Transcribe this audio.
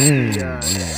yeah. Mm-hmm.